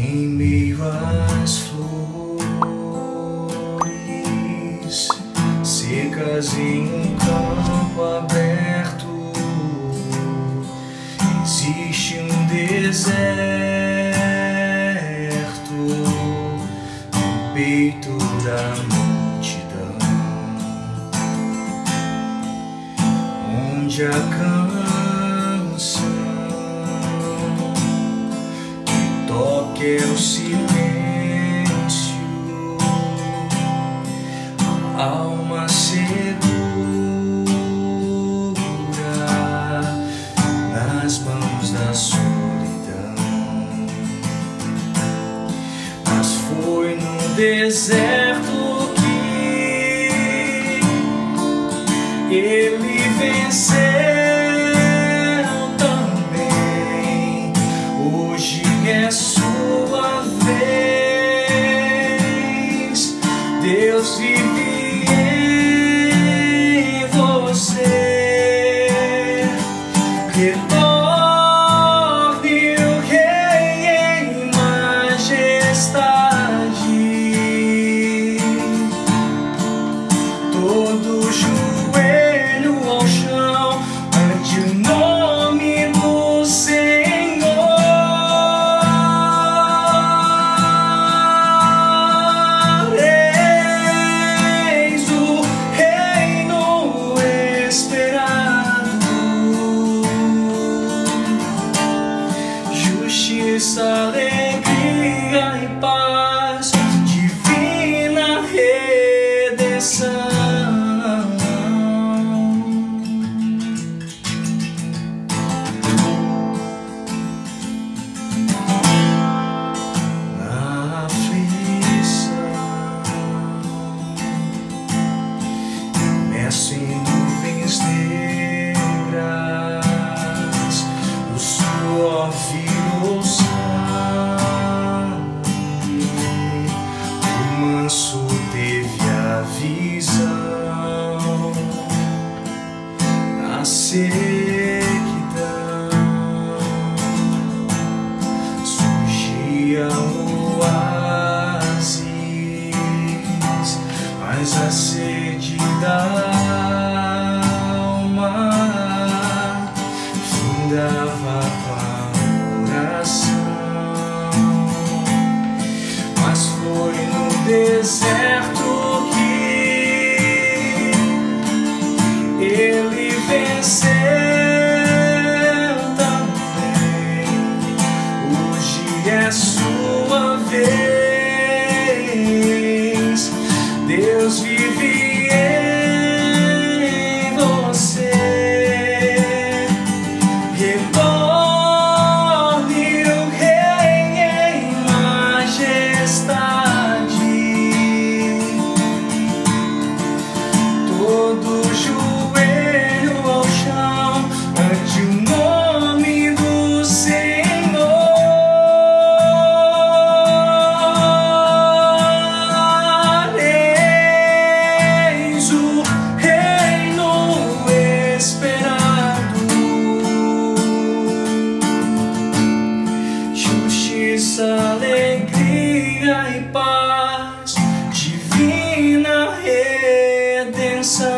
em meio às flores secas em um campo aberto existe um deserto no peito da multidão onde a canção toque é o silêncio, a alma segura nas mãos da solidão. Mas foi no deserto que ele venceu. Deus vive justiça, alegria e paz, divina redenção. Na aflição, imerso em na sequidão surgia oásis, mas a sede da alma findava com a oração. Mas foi no deserto alegria e paz, divina redenção.